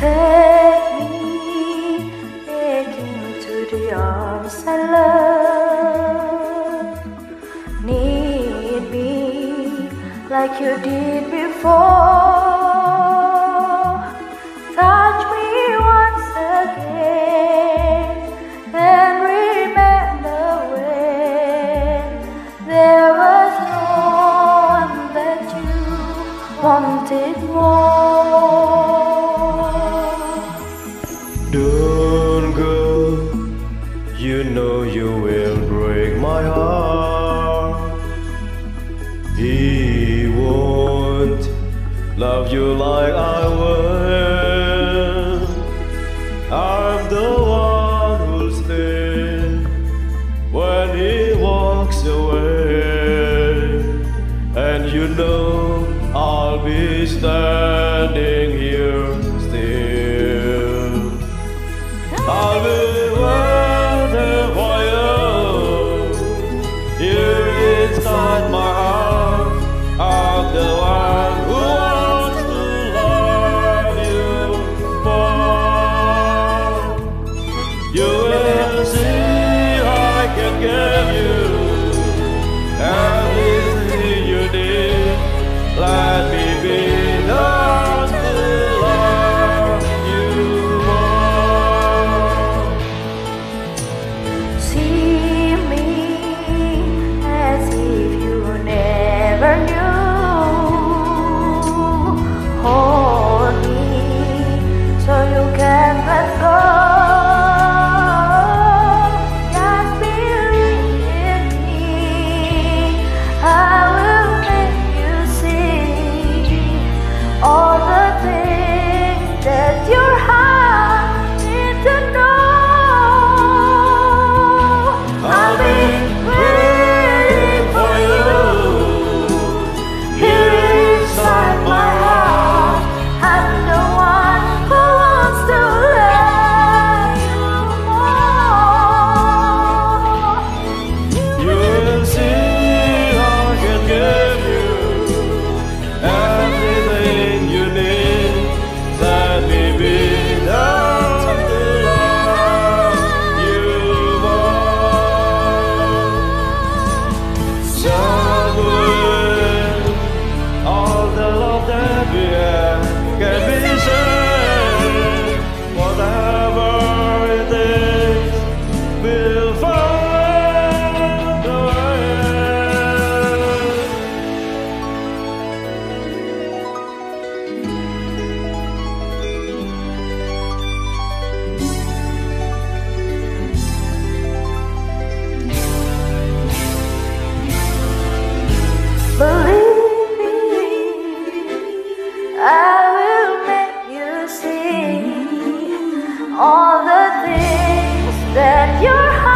Take me aching to the arms I love. Need me like you did before. Touch me once again and remember when there was no one that you wanted more. you will break my heart. He won't love you like I will. I'm the one who's there when he walks away, and you know I'll be standing here still. I will. Believe me, I will make you see all the things that you're.